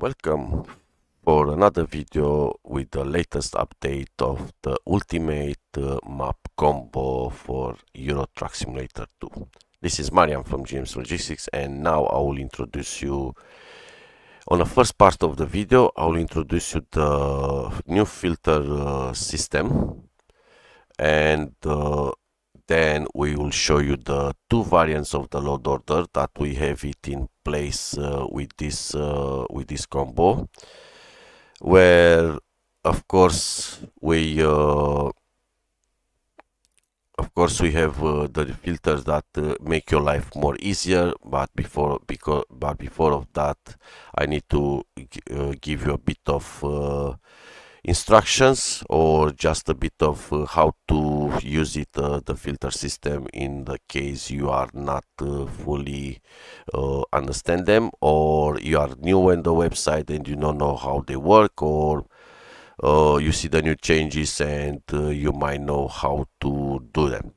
welcome for another video with the latest update of the ultimate uh, map combo for Euro Truck Simulator 2. This is Marian from GMC Logistics and now I will introduce you on the first part of the video I will introduce you the new filter uh, system and uh, then we will show you the two variants of the load order that we have it in place uh, with this uh, with this combo where of course we uh, of course we have uh, the filters that uh, make your life more easier but before because but before of that I need to uh, give you a bit of instructions or just a bit of uh, how to use it uh, the filter system in the case you are not uh, fully uh, understand them or you are new in the website and you don't know how they work or uh, you see the new changes and uh, you might know how to do them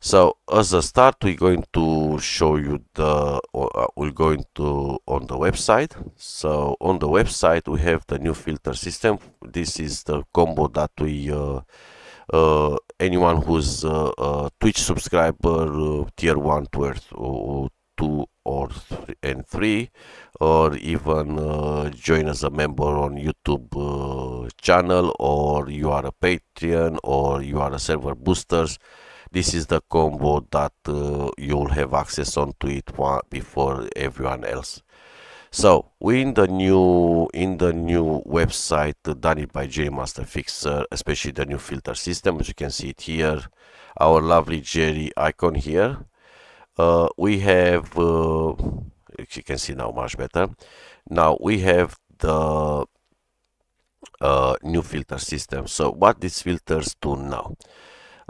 so as a start we're going to show you the uh, we're going to on the website. So on the website we have the new filter system. This is the combo that we uh, uh, anyone who's uh, a twitch subscriber uh, tier 1 tier 2 or and 3 or even uh, join as a member on youtube channel or you are a patreon or you are a server boosters this is the combo that uh, you'll have access onto it before everyone else. So we in the new in the new website uh, done it by Jerry Master Fixer especially the new filter system as you can see it here. Our lovely Jerry icon here. Uh, we have uh, you can see now much better. Now we have the uh, new filter system. So what these filters do now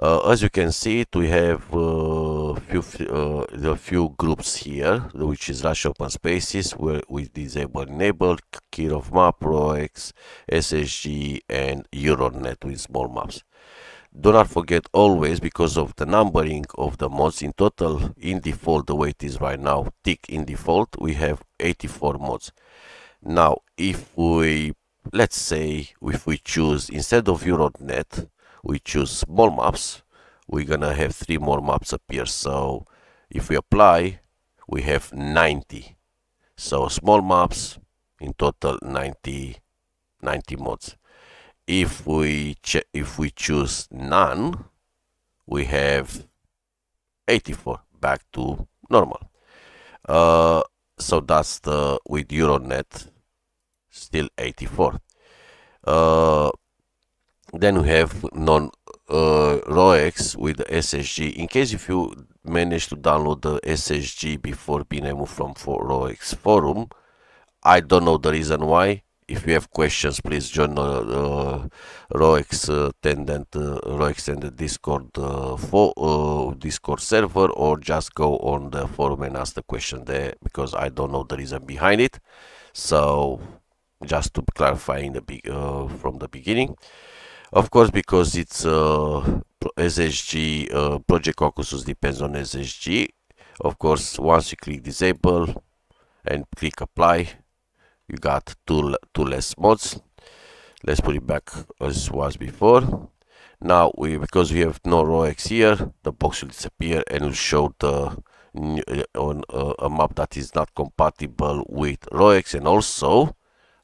as you can see it, we have uh, few uh, the few groups here, which is Rush Open Spaces, where we disable enable, Kirov Map, ROEX, SSG, and Euronet with small maps. Do not forget always, because of the numbering of the mods in total, in default, the way it is right now, tick in default, we have 84 mods. Now, if we, let's say, if we choose, instead of Euronet, we choose small maps we're gonna have three more maps appear. So if we apply we have 90 so small maps in total 90 90 mods. If we if we choose none we have 84 back to normal. Uh, so that's the with Euronet still 84 uh, then we have non uh, ROEX with the SSG. In case if you manage to download the SSG before being removed from for ROEX forum, I don't know the reason why. If you have questions, please join the uh, ROEX uh, attendant, uh, ROEX and the Discord uh, for uh, Discord server, or just go on the forum and ask the question there because I don't know the reason behind it. So, just to clarify in the uh, from the beginning of course because it's uh, SSG uh, project Caucasus depends on SSG of course once you click disable and click apply you got two, two less mods. Let's put it back as was before. Now we because we have no ROEX here the box will disappear and will show the uh, on uh, a map that is not compatible with ROEX and also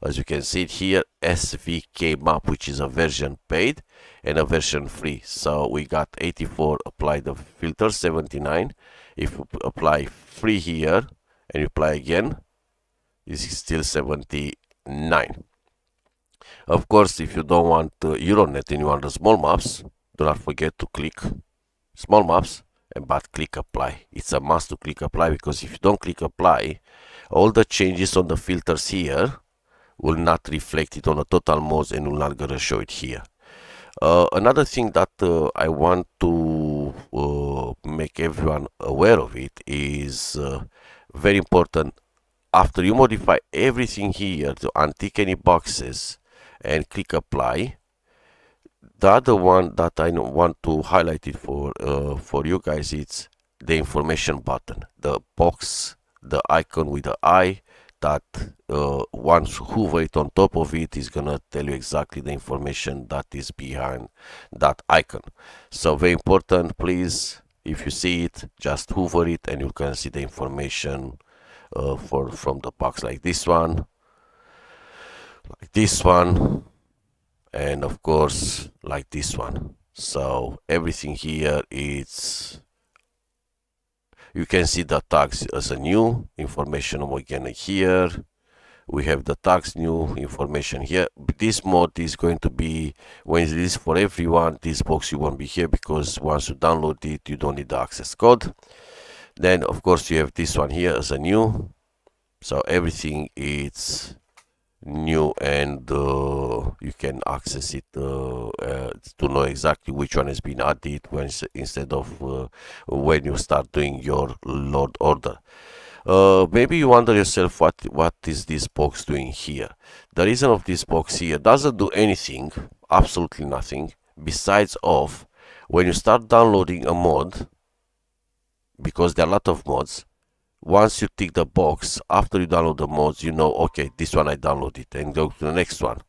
as you can see here svk map which is a version paid and a version free. So we got 84 apply the filter 79 if you apply free here and you apply again is still 79 of course if you don't want uh, euronet and you want the small maps do not forget to click small maps and but click apply. It's a must to click apply because if you don't click apply all the changes on the filters here will not reflect it on a total mods and will not gonna show it here. Uh, another thing that uh, I want to uh, make everyone aware of it is uh, very important. After you modify everything here to untick any boxes and click apply, the other one that I want to highlight it for uh, for you guys is the information button, the box, the icon with the eye that uh, once hover it on top of it is gonna tell you exactly the information that is behind that icon. So very important please if you see it just hover it and you can see the information uh, for from the box like this one like this one and of course like this one. So everything here is you can see the tags as a new information again here we have the tags new information here. This mode is going to be when it is for everyone this box you won't be here because once you download it you don't need the access code. Then of course you have this one here as a new. So everything is new and uh, you can access it uh, uh, to know exactly which one has been added when instead of uh, when you start doing your load order. Uh, maybe you wonder yourself what what is this box doing here? The reason of this box here doesn't do anything absolutely nothing besides of when you start downloading a mod because there are a lot of mods once you tick the box after you download the mods you know okay this one i downloaded and go to the next one.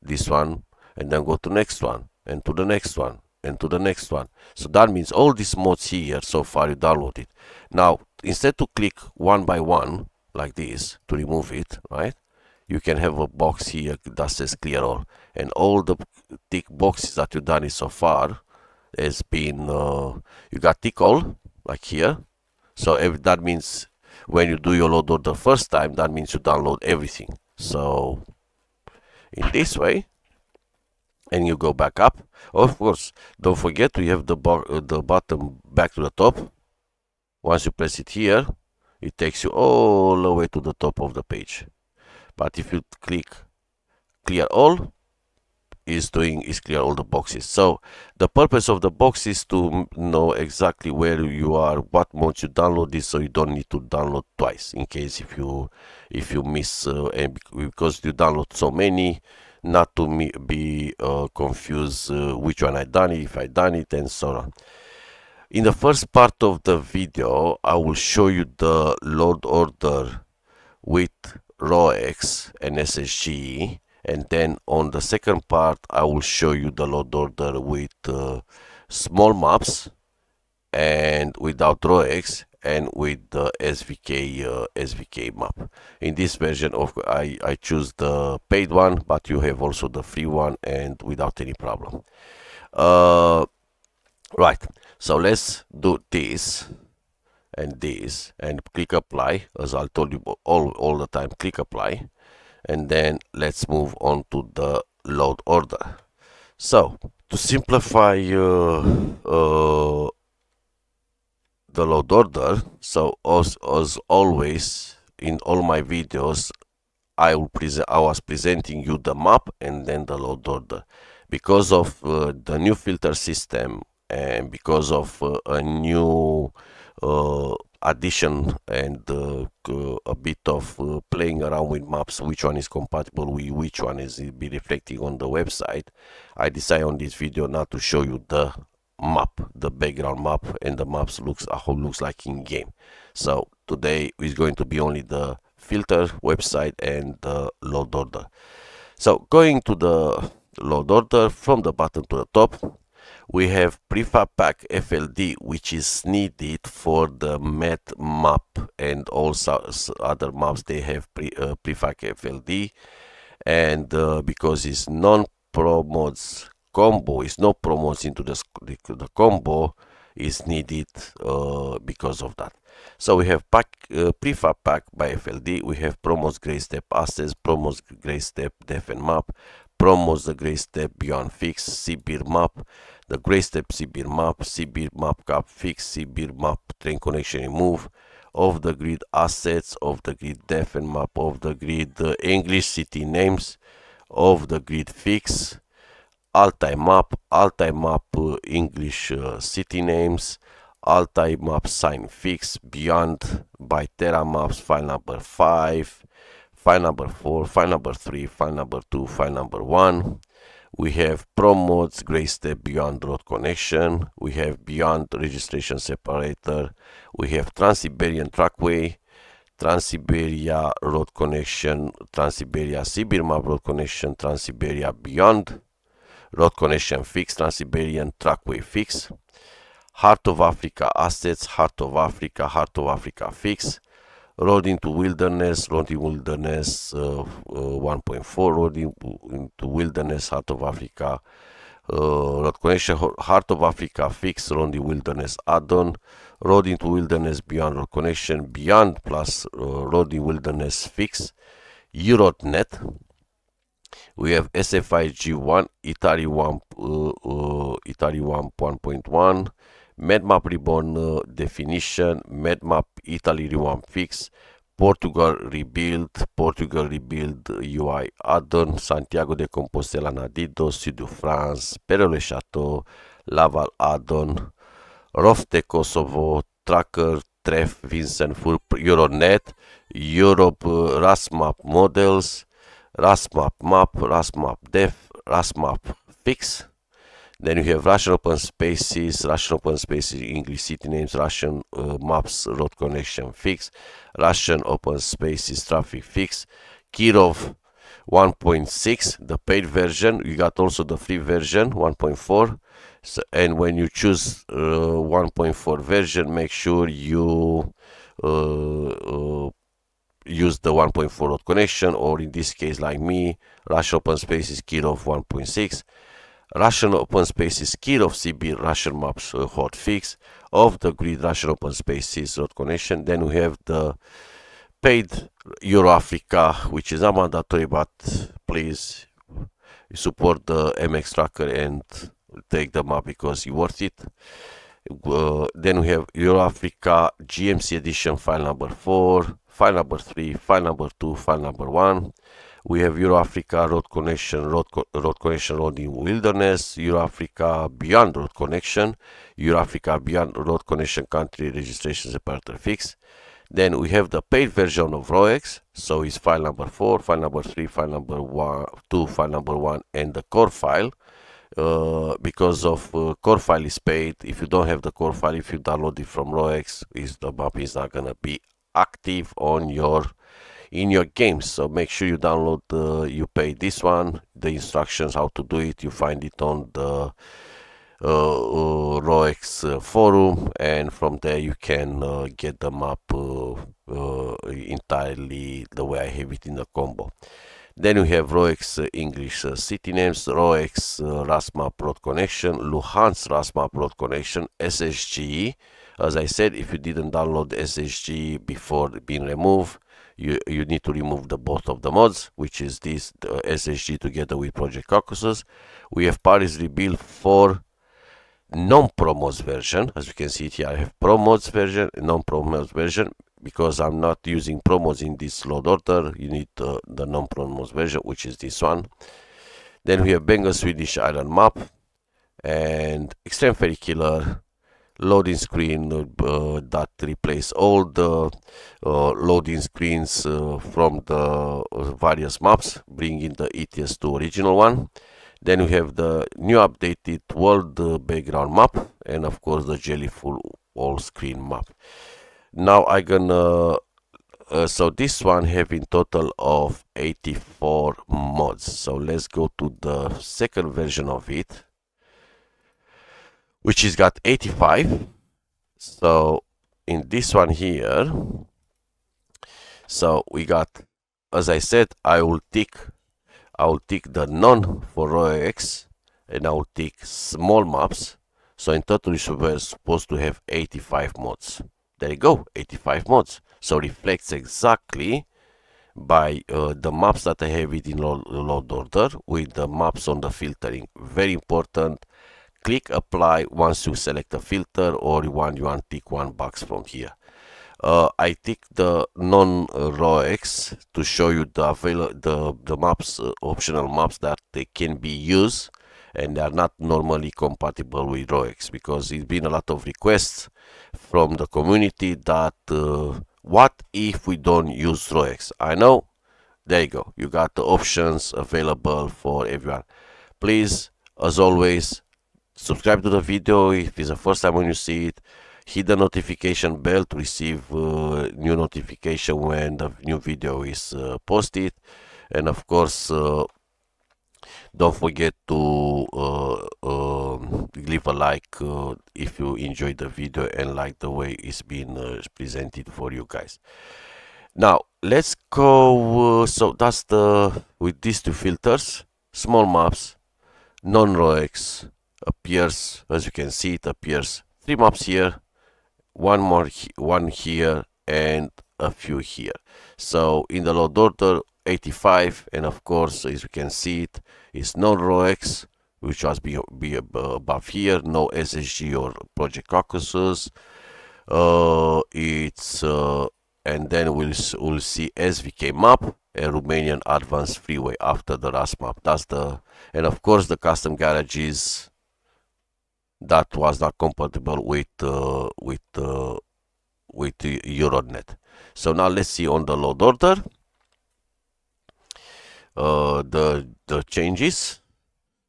This one and then go to the next one and to the next one and to the next one. So that means all these mods here so far you downloaded now instead to click one by one like this to remove it right you can have a box here that says clear all. And all the tick boxes that you've done so far has been uh, you got tick all like here. So if that means when you do your load order first time that means you download everything. So in this way and you go back up. Of course don't forget we have the, uh, the button back to the top. Once you press it here it takes you all the way to the top of the page. But if you click clear all is doing is clear all the boxes. So the purpose of the box is to know exactly where you are what modes you download this so you don't need to download twice in case if you if you miss uh, and because you download so many not to me, be uh, confused uh, which one I done it if I done it and so on. In the first part of the video I will show you the load order with ROEX and SSG and then on the second part I will show you the load order with uh, small maps and without ROEX and with the SVK uh, SVK map. In this version of I, I choose the paid one but you have also the free one and without any problem. Uh, right so let's do this and this and click apply as I told you all, all the time click apply and then let's move on to the load order. So to simplify uh, uh, the load order so as, as always in all my videos I will present I was presenting you the map and then the load order. Because of uh, the new filter system and because of uh, a new uh, addition and uh, a bit of uh, playing around with maps which one is compatible with which one is be reflecting on the website. I decide on this video not to show you the map the background map and the maps looks how looks like in game so today is going to be only the filter website and the load order. So going to the load order from the bottom to the top we have prefab pack FLD which is needed for the met map and also other maps. They have pre, uh, prefab FLD and uh, because it's non-pro mods combo is no pro mods into the, the, the combo is needed uh, because of that. So we have pack uh, prefab pack by FLD we have promos Great Steppe assets promos Great Steppe def and map promos the Great Steppe beyond fix Sibir map the Great Steppe Sibir map, Sibir map cap fix, CBIR map train connection remove, of the grid assets, of the grid def and map, of the grid uh, English city names, of the grid fix, Altai map, Altai map uh, English uh, city names, Altai map sign fix, beyond by Terra maps file number 5, file number 4, file number 3, file number 2, file number 1, we have pro mods Great Steppe beyond road connection. We have beyond registration separator. We have trans-siberian trackway Trans-Siberia road connection, Trans-Siberia Sibir map road connection, Trans-Siberia beyond road connection fix, Trans-Siberian trackway fix, Heart of Africa assets, Heart of Africa, Heart of Africa fix, road into wilderness, road into wilderness uh, uh, 1.4, road into wilderness, Heart of Africa, uh, road connection, Heart of Africa fix, road into wilderness add-on, road into wilderness beyond road connection, beyond plus uh, road in wilderness fix, EuroNet, we have SFIG1, Itari 1, uh, uh, Itari 1 1.1, Medmap Reborn uh, definition, Medmap Italy Reborn fix, Portugal rebuild, Portugal rebuild UI add-on, Santiago de Compostela Nadido, Sud de France, Perele Chateau, Laval add-on, Rofte Kosovo, Tracker, Tref, Vincent Fur, Euronet, Europe uh, RASMAP models, RASMAP map, RASMAP def, RASMAP fix, then you have Russian open spaces, Russian open spaces, English city names, Russian uh, maps, road connection fix, Russian open spaces, traffic fix, Kirov 1.6, the paid version. You got also the free version 1.4. So, and when you choose uh, 1.4 version, make sure you uh, uh use the 1.4 road connection, or in this case, like me, Russian open spaces Kirov 1.6 Russian open spaces key of CB Russian maps uh, hotfix of the grid Russian open spaces road connection. Then we have the paid Eurafrica, which is not mandatory, but please support the MX tracker and take the map because it's worth it. Uh, then we have Eurafrica GMC edition file number 4, file number 3, file number 2, file number 1 we have Eurafrica road connection, road, co road connection road in wilderness, Eurafrica beyond road connection, Eurafrica beyond road connection country registration separator fix. Then we have the paid version of ROEX, so it's file number 4, file number 3, file number one, 2, file number 1, and the core file. Uh, because of uh, core file is paid, if you don't have the core file, if you download it from ROEX, is the map is not gonna be active on your in your games so make sure you download the you pay this one the instructions how to do it you find it on the uh, uh, ROEX uh, forum and from there you can uh, get the map uh, uh, entirely the way I have it in the combo. Then we have ROEX English city names, ROEX RusMap road connection, Luhansk RusMap road connection, SSG. As I said, if you didn't download SSG before being removed, you, you need to remove the both of the mods, which is this the SSG together with Project Caucasus. We have Paris Rebuild for non-pro mods version. As you can see here, I have pro mods version, non-pro mods version. Because I'm not using pro mods in this load order, you need uh, the non-pro mods version, which is this one. Then we have Bengal Swedish Island map and Extreme Fairy Killer loading screen uh, that replace all the uh, loading screens uh, from the various maps bringing the ETS2 original one. Then we have the new updated world background map and of course the jellyful all screen map. Now i gonna uh, so this one have in total of 84 mods. So let's go to the second version of it which is got 85 so in this one here so we got as I said I will tick I will tick the none for ROEX and I will tick small maps. So in total we're supposed to have 85 mods. There you go 85 mods. So reflects exactly by uh, the maps that I have it in load order with the maps on the filtering. Very important click apply once you select a filter or you want you want tick one box from here. Uh, I tick the non-ROEX to show you the the the maps uh, optional maps that they can be used and they are not normally compatible with ROEX because it's been a lot of requests from the community that uh, what if we don't use ROEX I know. There you go. You got the options available for everyone. Please as always subscribe to the video if it's the first time when you see it. Hit the notification bell to receive uh, new notification when the new video is uh, posted. And of course uh, don't forget to uh, um, leave a like uh, if you enjoyed the video and like the way it's been uh, presented for you guys. Now let's go so that's the with these two filters small maps non-ROEX appears as you can see it appears three maps here one more one here and a few here. So in the load order 85 and of course as you can see it is no roex which was be, be above here no SSG or Project Caucasus. Uh, it's uh, and then we'll, we'll see SVK map a Romanian advanced freeway after the RusMap. That's the and of course the custom garages that was not compatible with uh, with uh, with Euronet. So now let's see on the load order. Uh, the the changes.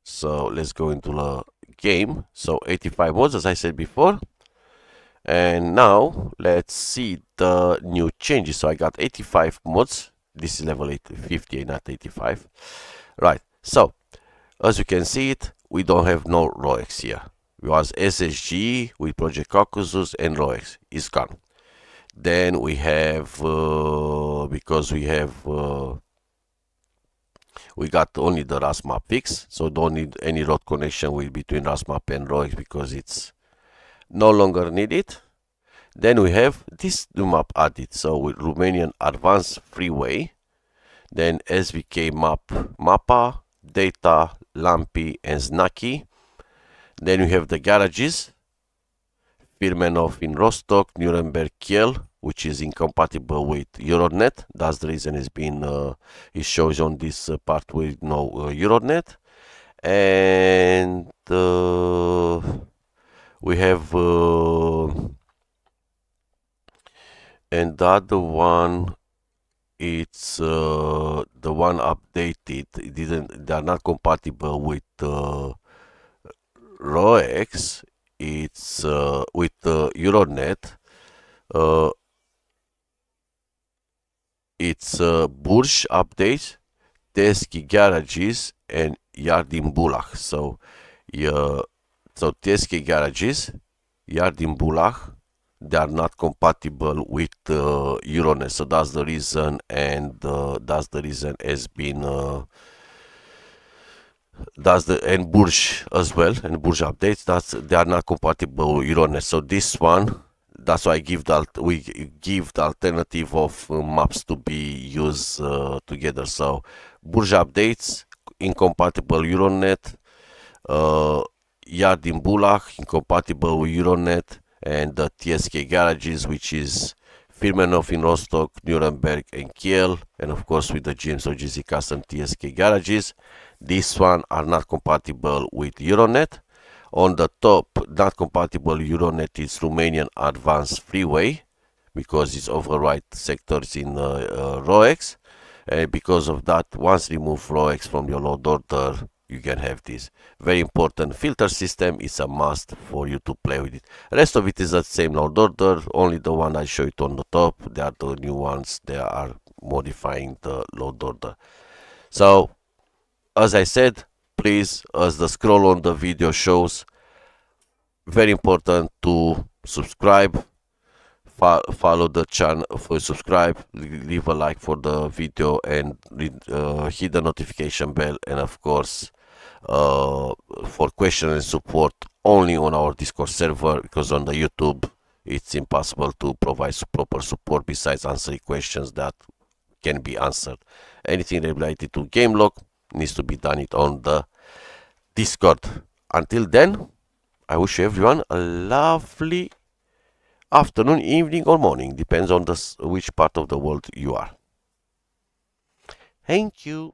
So let's go into the game. So 85 mods as I said before. And now let's see the new changes. So I got 85 mods. This is level 50 not 85 right. So as you can see it we don't have no ROEX here was SSG with Project Caucasus and ROEX is gone. Then we have uh, because we have uh, we got only the RusMap fix so don't need any road connection with between RusMap and ROEX because it's no longer needed. Then we have this new map added so with Romanian Advanced Freeway. Then SVK map Mapa Data Lampi and Snacky then we have the garages Firmenov in Rostock Nuremberg Kiel which is incompatible with Euronet. That's the reason it's been uh, it shows on this uh, part with no uh, Euronet, and uh, we have uh, and the other one it's uh, the one updated it didn't they are not compatible with ROEX it's uh, with uh, Euronet uh, it's uh, Burj update, Teskey garages, and Yardim Bulach So, uh, so Teskey garages, Yardim Bulach they are not compatible with uh, Euronet. So that's the reason, and uh, that's the reason has been. That's the and Burj as well and Burj updates that's they are not compatible with Euronet so this one that's why I give the we give the alternative of uh, maps to be used uh, together. So Burj updates incompatible Euronet, uh, Yardim Bulak incompatible with Euronet, and the TSK garages, which is Firmenov in Rostock, Nuremberg, and Kiel, and of course with the GM's GZ Custom TSK garages. These one are not compatible with Euronet. On the top not compatible Euronet is Romanian Advanced Freeway because it's override sectors in uh, uh, ROEX. And because of that once remove ROEX from your load order you can have this. Very important filter system is a must for you to play with it. Rest of it is the same load order only the one I show it on the top they are the new ones they are modifying the load order. So as I said please as the scroll on the video shows very important to subscribe. Fo follow the channel for subscribe leave a like for the video and uh, hit the notification bell and of course uh, for question and support only on our discord server because on the youtube it's impossible to provide proper support besides answering questions that can be answered. Anything related to game log needs to be done it on the discord. Until then i wish everyone a lovely afternoon evening or morning. Depends on the which part of the world you are. Thank you